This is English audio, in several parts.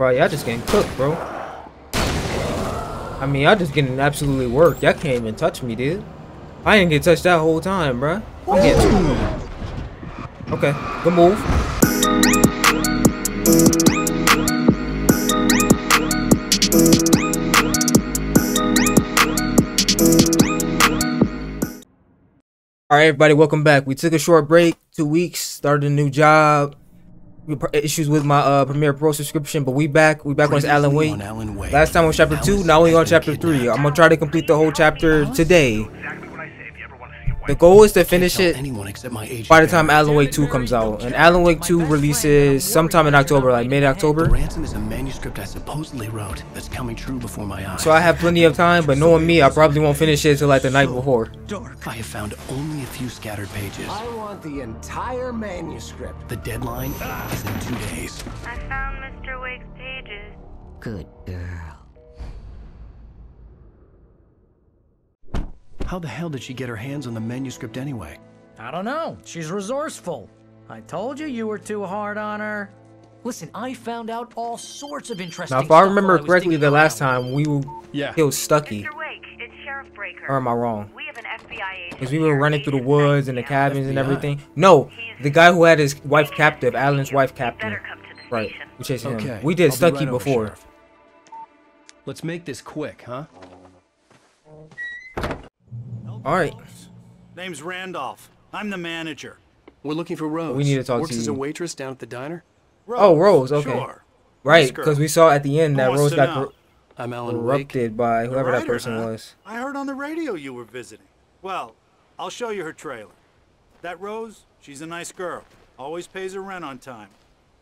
Bro, y'all just getting cooked, bro. I mean, y'all just getting absolutely worked. Y'all can't even touch me, dude. I didn't get touched that whole time, bro. I'm getting. Okay, good move. All right, everybody, welcome back. We took a short break, two weeks, started a new job. Issues with my uh, Premiere Pro subscription, but we back. We back on this Alan Wake. On Alan Last time was chapter two. Now we on chapter three. I'm gonna try to complete the whole chapter today. The goal is to finish it anyone except my agent by the time Alan Wake 2 comes out. And Alan Wake 2 releases sometime in October, like mid-October. ransom is a manuscript I supposedly wrote that's coming true before my eyes. So I have plenty of time, but knowing me, I probably won't finish it till like the night before. dark. I have found only a few scattered pages. I want the entire manuscript. The deadline is in two days. I found Mr. Wake's pages. Good girl. How the hell did she get her hands on the manuscript anyway? I don't know. She's resourceful. I told you you were too hard on her. Listen, I found out all sorts of interesting Now, if I remember correctly, the last around. time we were Yeah. killed Stucky, Mr. Wake, it's Sheriff Breaker. or am I wrong? we have an FBI agent. Because we were running through the woods and the Knight. cabins and everything. No, the guy who had his wife captive, Alan's wife captive. Better come to the Right, station. we chasing Okay. him. We did I'll be Stucky right before. Sheriff. Let's make this quick, huh? All right. Name's Randolph. I'm the manager. We're looking for Rose. We need to talk Works to as a waitress down at the diner. Oh, Rose, okay. Sure. Right, because we saw at the end that Rose got know? I'm Alan Wake. by The whoever that person huh? was. I heard on the radio you were visiting. Well, I'll show you her trailer. That Rose, she's a nice girl. Always pays her rent on time.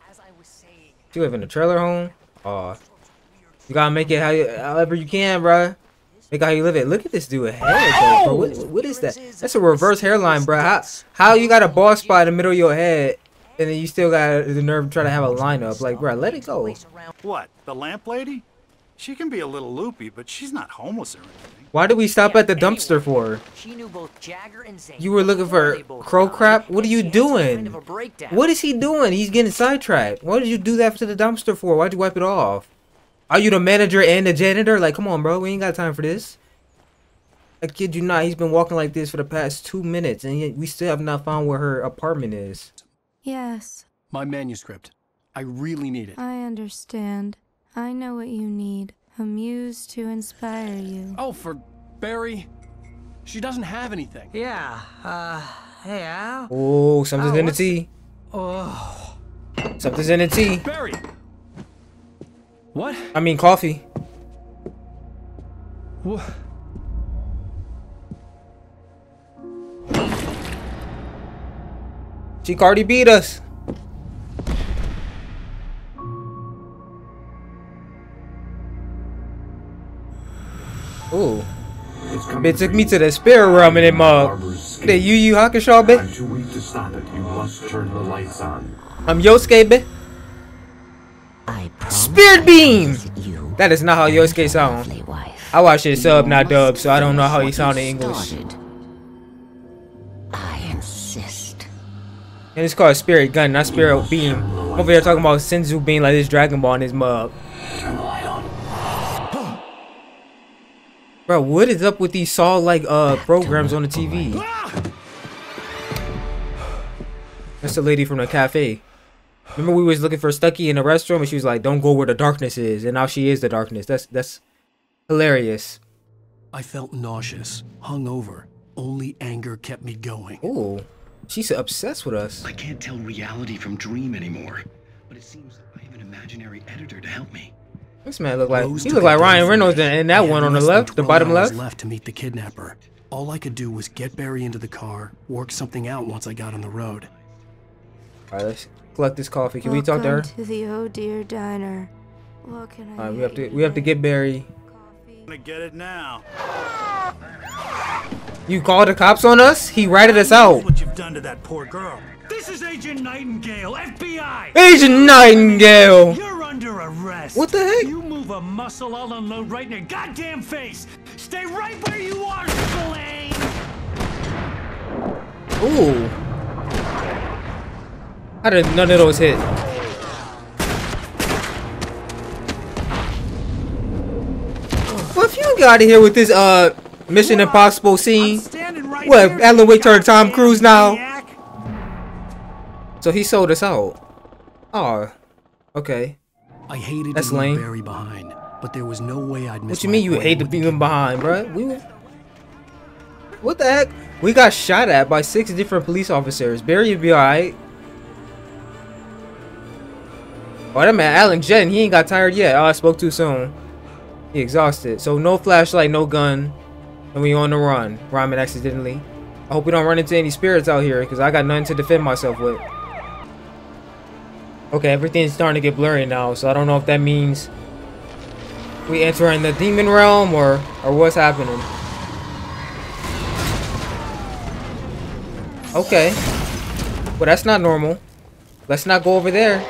As I was saying, You live in a trailer home? Aw. You gotta make it how you, however you can, bruh. Make it how you live it. Look at this dude hair, though, bro. What, what is that? That's a reverse hairline, bro. How, how you got a bald spot in the middle of your head, and then you still got the nerve to try to have a lineup? Like, bruh, let it go. What, the lamp lady? She can be a little loopy, but she's not homeless or anything. Why did we stop at the dumpster for? She knew both Jagger and Zane. You were looking for crow crap? What are you she had some doing? Kind of. What is he doing? He's getting sidetracked. Why did you do that to the dumpster for? Why'd you wipe it off? Are you the manager and the janitor? Like, come on, bro. We ain't got time for this. I kid you not. He's been walking like this for the past two minutes, and yet we still have not found where her apartment is. Yes, My manuscript. I really need it. I understand. I know what you need. A muse to inspire you. Oh, for Barry. She doesn't have anything. Yeah. Uh. Hey, Al. Oh, something's Oh, in the tea. Oh. Something's in the tea. Barry. What? I mean, coffee. Wha- She Cardi beat us. Ooh. It took me to the spirit realm in it mug. The Yu Yu Hakusho bit. I'm too weak to stop it. You must turn the lights on. I'm Yosuke bit. Spirit beam. That is not how Yosuke sound. I watched it sub, not dub, so I don't know how he sounded in English. I insist. And it's called Spirit Gun, not Spirit Beam. I'm over here talking about Senzu bean like this Dragon Ball in his mug. Turn the light on. Bro, what is up with these Saw like uh programs on the TV? That's the lady from the cafe. Remember we was looking for Stucky in the restroom and she was like, "Don't go where the darkness is," and now she is the darkness. That's that's hilarious. I felt nauseous, hungover. Only anger kept me going. Ooh, she's obsessed with us. I can't tell reality from dream anymore. But it seems I have an imaginary editor to help me. This man look like Rose he took look like Ryan. Reynolds in, in that one on the left, the bottom left. left to meet the kidnapper. All I could do was get Barry into the car, work something out once I got on the road. All right, let's collect this coffee. Can we talk to her? Welcome to the Oh Deer Diner. What can I All right, we have to we have to get Barry. Coffee? Gonna get it now. You called the cops on us? He ratted us out. What you've done to that poor girl. This is Agent Nightingale, FBI! Agent Nightingale. You're under arrest! What the heck? You move a muscle, I'll unload right in your goddamn face! Stay right where you are, Spillane! Ooh. I didn't none of those hit. Well, if you got get out of here with this uh Mission Impossible scene, what Alan Wake turned Tom Cruise now? So he sold us out. Oh, okay. I hated That's to lame. Barry behind, but there was no way I'd miss. What you mean you hate to leave him behind, bro? We. What the heck? We got shot at by six different police officers. Barry would be alright. Oh, that man, Alan Jen, he ain't got tired yet. Oh, I spoke too soon. He exhausted. So no flashlight, no gun, and we on the run. Rhyming accidentally. I hope we don't run into any spirits out here, because I got nothing to defend myself with. Okay, everything's starting to get blurry now, so I don't know if that means we enter in the demon realm or or what's happening. Okay. Well, that's not normal. Let's not go over there.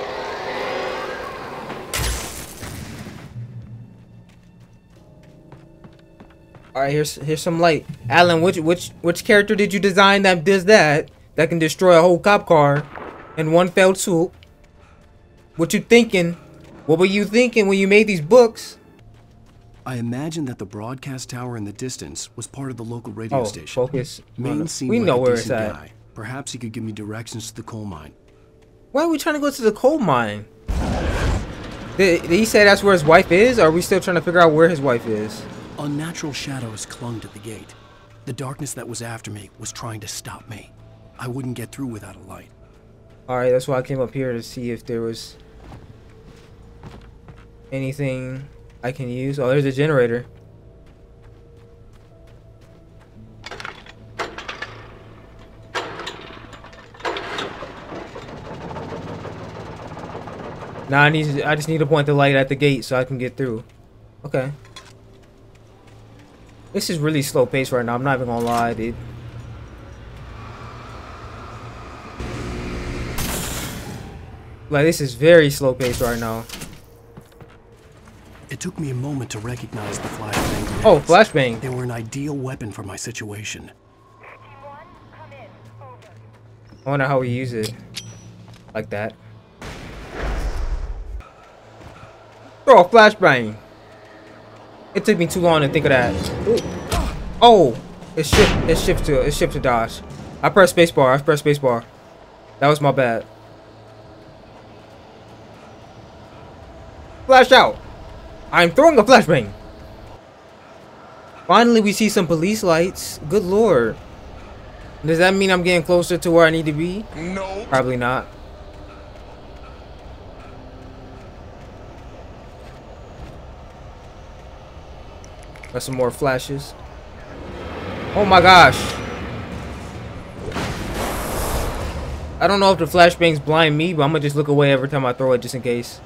All right, here's here's some light. Alan, which which which character did you design that does that? That can destroy a whole cop car in one fell swoop? What you thinking? What were you thinking when you made these books? I imagine that the broadcast tower in the distance was part of the local radio Oh, station. focus. Maine on- seemed we like know a where it's at. guy. Perhaps he could give me directions to the coal mine. Why are we trying to go to the coal mine? Did, did he say that's where his wife is? Or are we still trying to figure out where his wife is? Unnatural shadows clung to the gate. The darkness that was after me was trying to stop me. I wouldn't get through without a light. Alright, that's why I came up here to see if there was anything I can use. Oh, there's a generator. Now I need I just need to point the light at the gate so I can get through. Okay. This is really slow pace right now. I'm not even gonna lie, dude. Like this is very slow pace right now. It took me a moment to recognize the flashbang. Oh, flashbang. They were an ideal weapon for my situation. I wonder how we use it. Like that. Throw a flashbang. It took me too long to think of that. Ooh. Oh, it shift. It shift to. It's shift to dodge. I pressed spacebar. I pressed spacebar. That was my bad. Flash out. I'm throwing a flashbang. Finally, we see some police lights. Good lord. Does that mean I'm getting closer to where I need to be? No. Probably not. Got some more flashes. Oh my gosh. I don't know if the flashbangs blind me, but I'm gonna just look away every time I throw it just in case.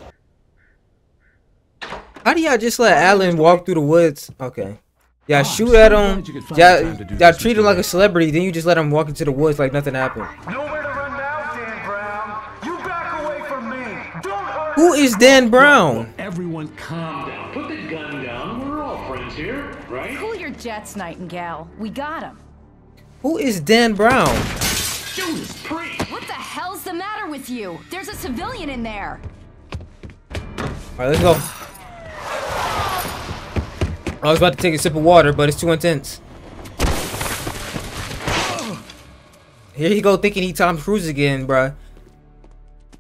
How do y'all just let Alan walk through the woods? Okay. Yeah, Oh, shoot so at him. you could find Yeah, time to do yeah, this, treat Mr. him like a celebrity. Then you just let him walk into the woods like nothing happened. Nowhere to run now, Dan Brown. You back away from me. Who is Dan Brown? Everyone calm down. Put the gun down. We're all friends here, right? Cool your jets, Nightingale. We got him. Who is Dan Brown? Judas Priest. What the hell's the matter with you? There's a civilian in there. Alright, let's go. I was about to take a sip of water, but it's too intense. Here he go thinking he Tom Cruise again, bruh.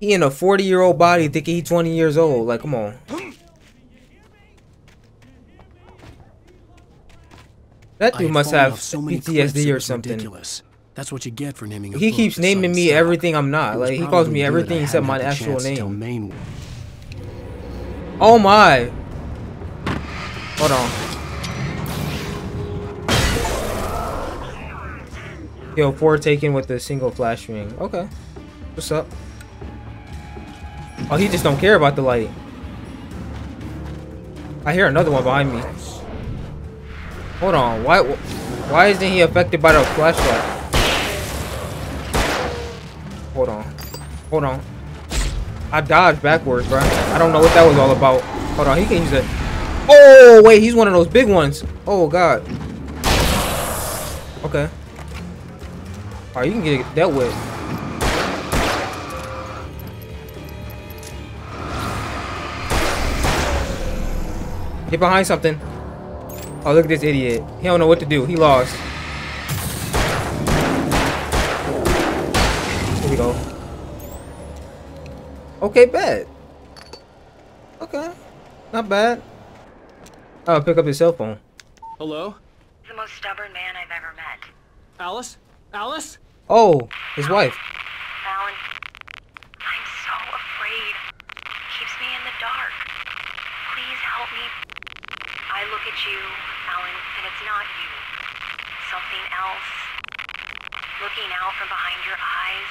He in a 40 year old body thinking he 20 years old. Like, come on. That dude must have so PTSD or something. Ridiculous. That's what you get for naming a He keeps naming me everything I'm not. Like, he calls me everything except my actual chance to tell name. Oh my. Hold on. Yo, four taken with a single flash ring. Okay. What's up? Oh, he just don't care about the light. I hear another one behind me. Hold on. Why why isn't he affected by the flashlight? Hold on. Hold on. I dodged backwards, bro. I don't know what that was all about. Hold on, he can use it. Oh, wait, he's one of those big ones. Oh, God. Okay. Alright, you can get that way. Get behind something. Oh, look at this idiot. He don't know what to do. He lost. Here we go. Okay, bet. Okay. Not bad. I'll pick up his cell phone. Hello? The most stubborn man I've ever met. Alice? Alice? Oh, his wife. Alan, I'm so afraid. Keeps me in the dark. Please help me. I look at you, Alan, and it's not you. Something else. Looking out from behind your eyes.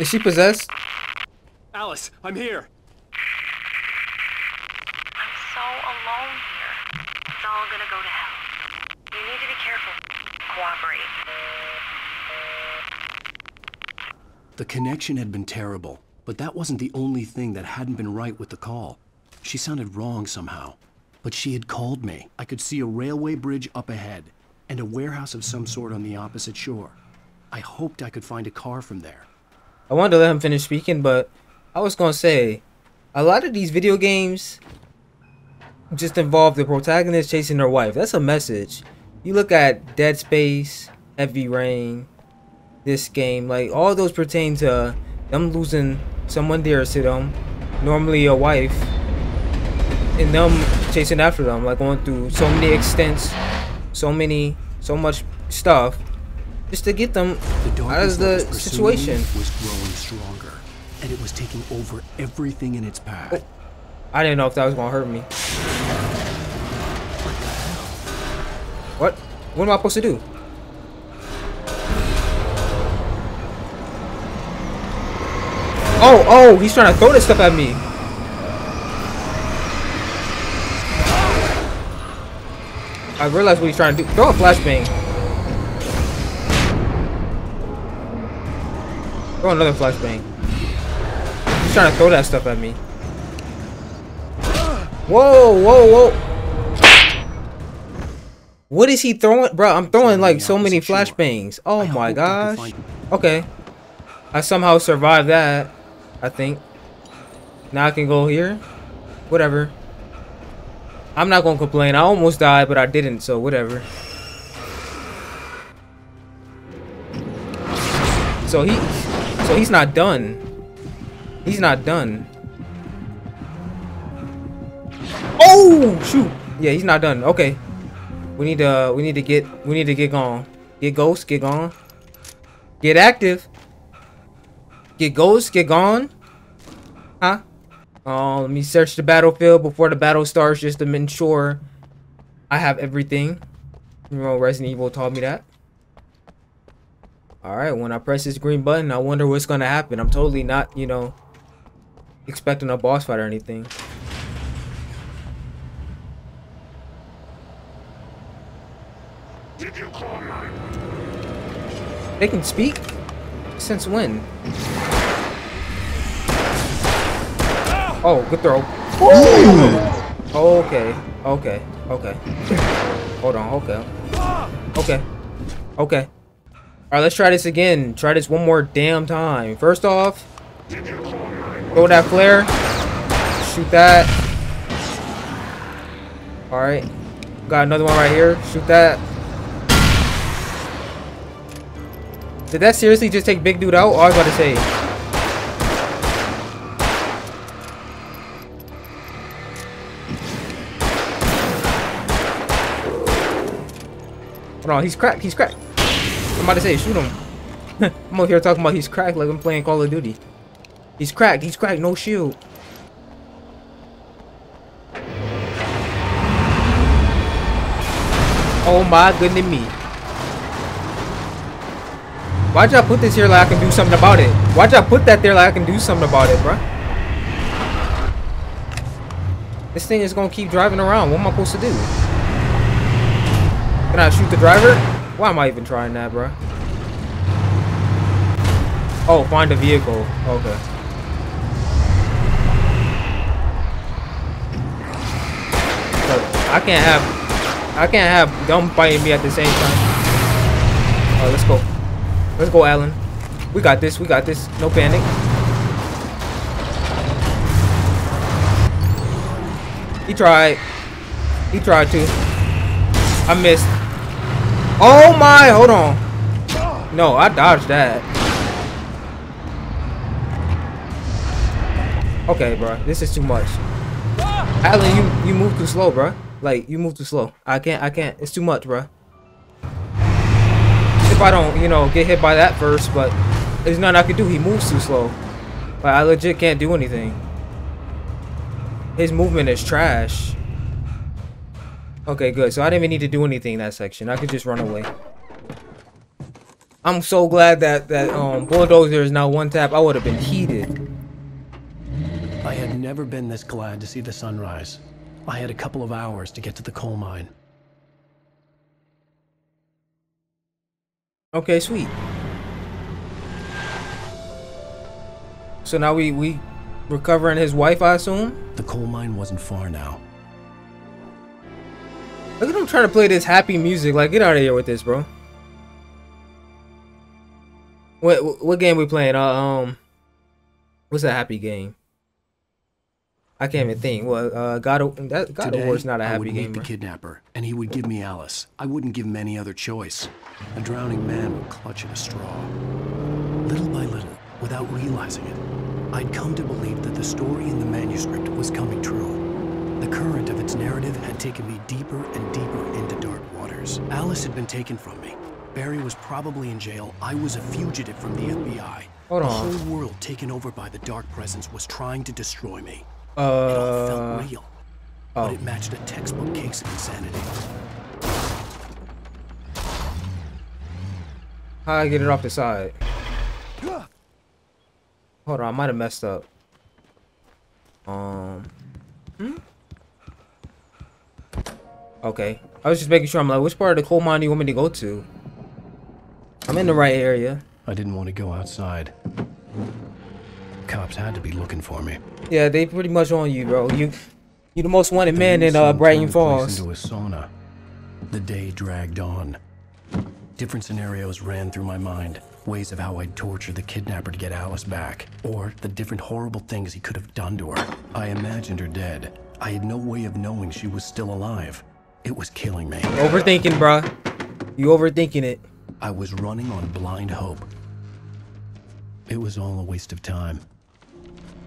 Is she possessed? Alice, I'm here. I'm so alone here. It's all gonna go to hell. You need to be careful. Cooperate. The connection had been terrible, but that wasn't the only thing that hadn't been right with the call. She sounded wrong somehow. But she had called me. I could see a railway bridge up ahead and a warehouse of some sort on the opposite shore. I hoped I could find a car from there. I wanted to let him finish speaking, but I was gonna say, a lot of these video games just involve the protagonist chasing their wife. That's a message. You look at Dead Space, Heavy Rain, this game, like all those pertain to them losing someone dear to them, normally a wife, and them chasing after them, like going through so many extents, so many, so much stuff, just to get them The out of the was pursuing me situation. was growing stronger, and it was taking over everything in its path. Oh, I didn't know if that was gonna hurt me. What? What am I supposed to do? Oh, oh, he's trying to throw this stuff at me. I realized what he's trying to do. Throw a flashbang. Throw another flashbang. He's trying to throw that stuff at me. Whoa, whoa, whoa. What is he throwing? Bro, I'm throwing like so many flashbangs. Oh my gosh. Okay. I somehow survived that. I think. Now I can go here. Whatever. I'm not gonna complain. I almost died, but I didn't, so whatever. So he so he's not done. He's not done. Oh shoot! Yeah, he's not done. Okay, we need to we need to get we need to get gone. Get ghost. Get gone. Get active. Get ghost. Get gone. Huh? Oh, let me search the battlefield before the battle starts just to ensure I have everything. You know, Resident Evil taught me that. Alright, when I press this green button, I wonder what's gonna happen. I'm totally not, you know, expecting a boss fight or anything. They can speak? Since when? Oh, good throw. Okay, okay, okay. Hold on, okay. Okay. Okay. Alright, let's try this again. Try this one more damn time. First off, throw that flare. Shoot that. Alright. Got another one right here. Shoot that. Did that seriously just take Big Dude out? Oh, I was about to say. He's cracked. He's cracked. I'm about to say, shoot him. I'm over here talking about he's cracked like I'm playing Call of Duty. He's cracked. He's cracked. No shield. Oh my goodness me. Why'd y'all put this here like I can do something about it? Why'd y'all put that there like I can do something about it, bruh? This thing is gonna keep driving around. What am I supposed to do? Can I shoot the driver? Why am I even trying that, bro? Oh, find a vehicle. Okay. I can't have I can't have them fighting me at the same time. Oh, let's go. Let's go, Alan. We got this. We got this. No panic. He tried. He tried to. I missed. Oh my, hold on. No, I dodged that. Okay, bro, this is too much. Alan, you you move too slow, bro. Like you move too slow. I can't, I can't. It's too much, bro. If I don't, you know, get hit by that first, but there's nothing I can do. He moves too slow. Like I legit can't do anything. His movement is trash. Okay, good. So I didn't even need to do anything in that section. I could just run away. I'm so glad that that um bulldozer is now one tap. I would have been heated. I had never been this glad to see the sunrise. I had a couple of hours to get to the coal mine. Okay, sweet. So now we we recovering his wife, I assume. The coal mine wasn't far now. Look at him trying to play this happy music. Like, get out of here with this, bro. What what game we playing? Uh, um, what's that happy game? I can't even think. Well, uh, God of that God of War's not a happy I would game. meet the kidnapper, and he would give me Alice. I wouldn't give him any other choice. A drowning man would clutch at a straw. Little by little, without realizing it, I'd come to believe that the story in the manuscript was coming true. The current of its narrative had taken me deeper and deeper into dark waters. Alice had been taken from me. Barry was probably in jail. I was a fugitive from the FBI. Hold the on. whole world taken over by the dark presence was trying to destroy me. Uh, it all felt real, oh. but it matched a textbook case of insanity. How I get it off the side? Hold on, I might have messed up. Um. Hmm? Okay. I was just making sure. I'm like, which part of the coal mine do you want me to go to? I'm in the right area. I didn't want to go outside. Cops had to be looking for me. Yeah, they pretty much on you, bro. You, you the most wanted man in uh, Brighton turned the place Falls. Into a sauna. The day dragged on. Different scenarios ran through my mind. Ways of how I'd torture the kidnapper to get Alice back. Or the different horrible things he could have done to her. I imagined her dead. I had no way of knowing she was still alive. It was killing me. Overthinking, bruh. You overthinking it. I was running on blind hope. It was all a waste of time.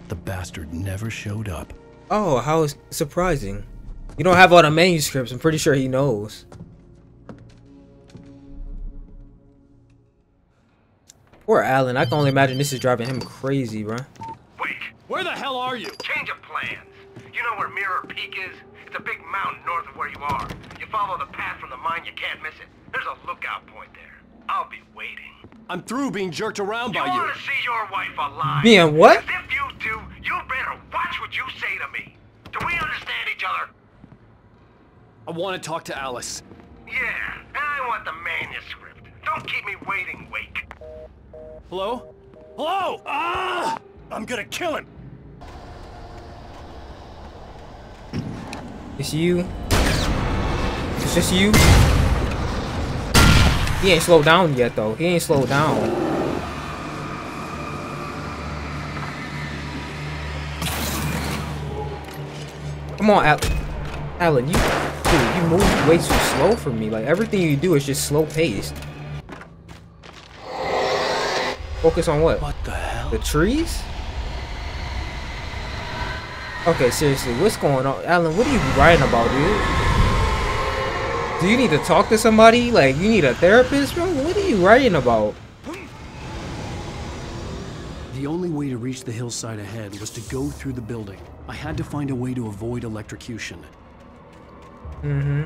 The bastard never showed up. Oh, how surprising. You don't have all the manuscripts. I'm pretty sure he knows. Poor Alan. I can only imagine this is driving him crazy, bruh. Wait. Where the hell are you? Change of plans. You know where Mirror Peak is? It's a big mountain north of where you are. You follow the path from the mine, you can't miss it. There's a lookout point there. I'll be waiting. I'm through being jerked around You by you. want to see your wife alive? Being what? 'Cause If you do, you better watch what you say to me. Do we understand each other? I want to talk to Alice. Yeah, and I want the manuscript. Don't keep me waiting, Wake. Hello? Hello? Ah! I'm gonna kill him. It's you. It's just you. He ain't slowed down yet, though. He ain't slowed down. Come on, Al Alan. You, dude, you move way too slow for me. Like everything you do is just slow paced. Focus on what? What the hell? The trees? Okay, seriously, what's going on? Alan, what are you writing about, dude? Do you need to talk to somebody? Like, you need a therapist, bro? What are you writing about? The only way to reach the hillside ahead was to go through the building. I had to find a way to avoid electrocution. Mm-hmm.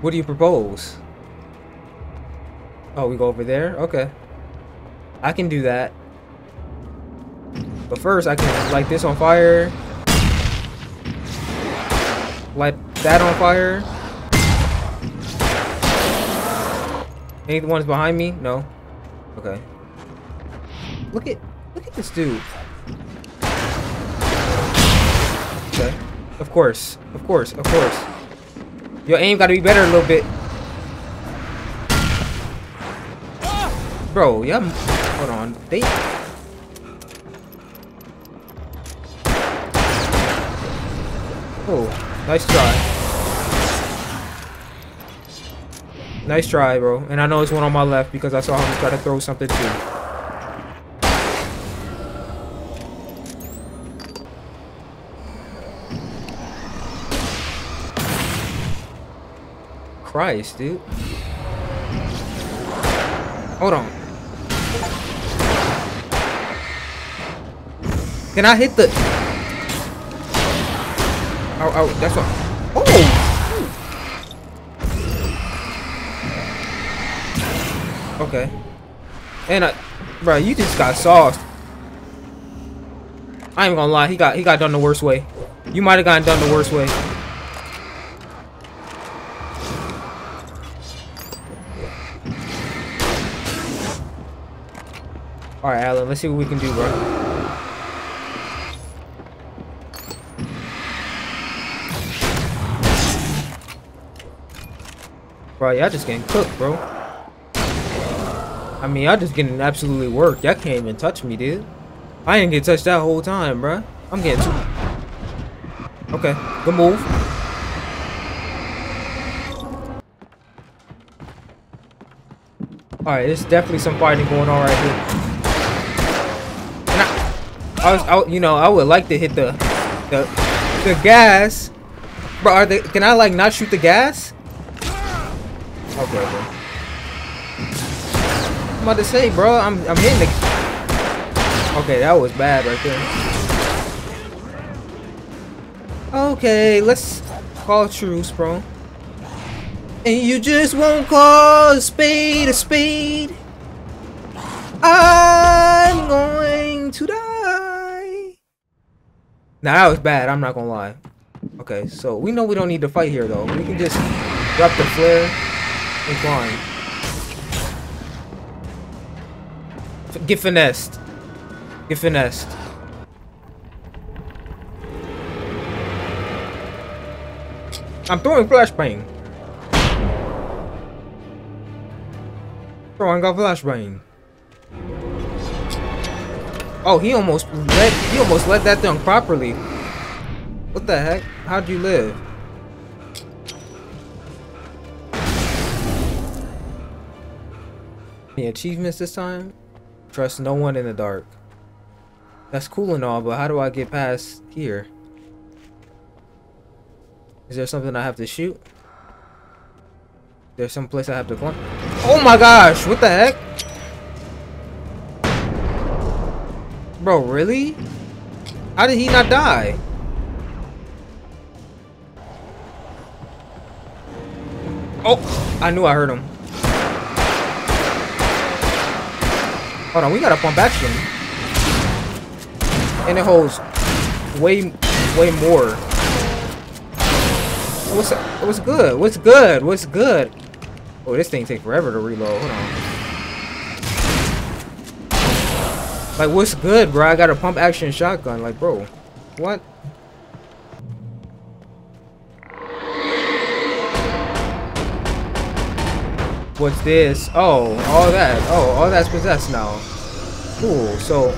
What do you propose? Oh, we go over there? Okay. I can do that. But first, I can light this on fire. Light that on fire. Anyone behind me? No. Okay. Look at look at this dude. Okay. Of course. Of course. Of course. Your aim gotta be better a little bit. Bro, yeah. Hold on. They. Oh, nice try. Nice try, bro. And I know it's one on my left because I saw him try to throw something too. Christ, dude. Hold on. Can I hit the... Oh, that's what... Oh! Okay. And I... Bro, you just got sauced. I ain't gonna lie, he got he got done the worst way. You might have gotten done the worst way. Alright, Alan, let's see what we can do, bro. Bro, y'all just getting cooked, bro. I mean, y'all just getting absolutely worked. Y'all can't even touch me, dude. I didn't get touched that whole time, bro. I'm getting too... Okay, good move. Alright, there's definitely some fighting going on right here. I, I was, you know, I would like to hit the, the, the gas. Bro, are they, can I like not shoot the gas? Okay. I'm about to say, bro, I'm, I'm hitting the... Okay, that was bad right there. Okay, let's call truce, bro. And you just won't call a spade a spade. I'm going to die. Now that was bad, I'm not gonna lie. Okay, so we know we don't need to fight here though. We can just drop the flare and climb. Get finessed. Get finessed. I'm throwing flashbang. Throwing a flashbang. Oh, he almost let he almost let that thing properly. What the heck? How'd you live? Any achievements this time? Trust no one in the dark. That's cool and all, but how do I get past here? Is there something I have to shoot? There's some place I have to climb? Oh my gosh, what the heck? Bro, really? How did he not die? Oh, I knew I heard him. Hold on, we got a pump action. And it holds way, way more. What's what's good? What's good? What's good? Oh, this thing takes forever to reload. Hold on. Like, what's good, bro? I got a pump action shotgun. Like, bro, what? What's this? Oh, all that. Oh, all that's possessed now. Cool. So.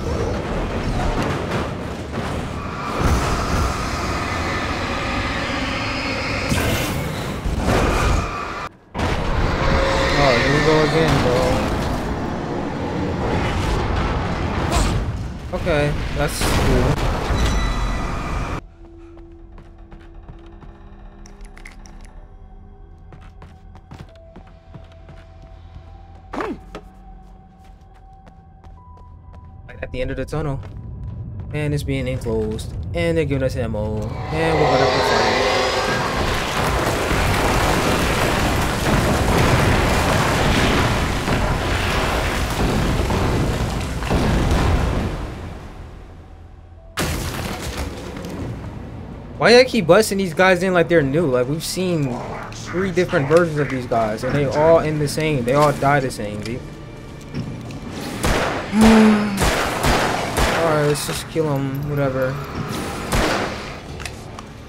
Oh, here we go again, bro. Okay, that's cool. The end of the tunnel. And it's being enclosed. And they're giving us ammo. And we're gonna fight. Why I keep busting these guys in like they're new? Like we've seen three different versions of these guys, and they all end the same. They all die the same, dude. Alright, let's just kill him, whatever.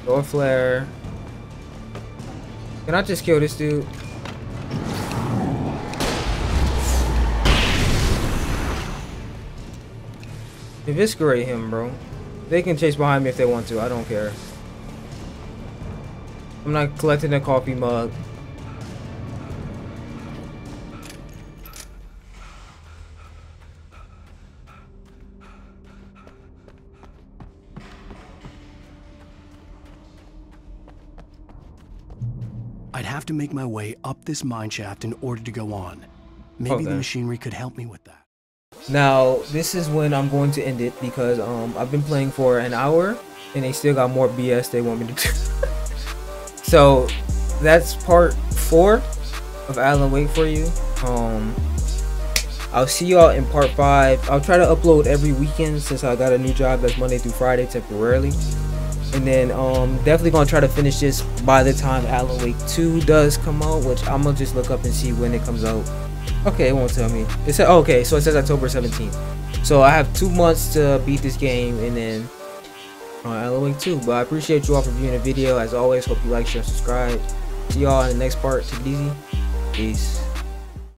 A flare. Can I just kill this dude? Eviscerate him, bro. They can chase behind me if they want to. I don't care. I'm not collecting a coffee mug. I'd have to make my way up this mine shaft in order to go on. Maybe the machinery could help me with that. Now, this is when I'm going to end it because um I've been playing for an hour and they still got more BS they want me to do. so that's part four of Alan Wake for you. Um I'll see y'all in part five. I'll try to upload every weekend since I got a new job that's Monday through Friday temporarily. And then um definitely gonna try to finish this by the time Alan Wake 2 does come out, which I'm gonna just look up and see when it comes out. Okay, it won't tell me. It said okay, so it says October 17th. So I have two months to beat this game and then uh, Alan Wake 2. But I appreciate you all for viewing the video. As always, hope you like, share, and subscribe. See y'all in the next part. Take it easy. Peace.